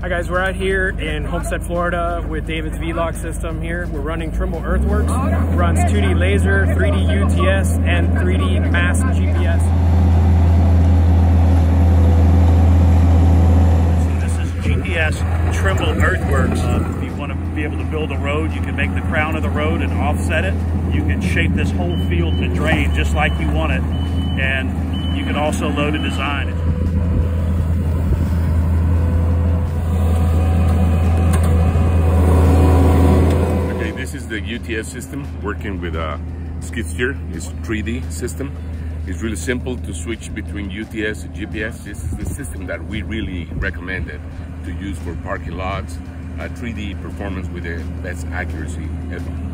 Hi guys, we're out here in Homestead, Florida with David's V-Loc system here. We're running Trimble Earthworks. Runs 2D laser, 3D UTS, and 3D mass GPS. This is GPS Trimble Earthworks. Uh, if you want to be able to build a road, you can make the crown of the road and offset it. You can shape this whole field to drain just like you want it. And you can also load a design. This is the UTS system working with a skid steer. It's 3D system. It's really simple to switch between UTS and GPS. This is the system that we really recommended to use for parking lots. 3D performance with the best accuracy ever.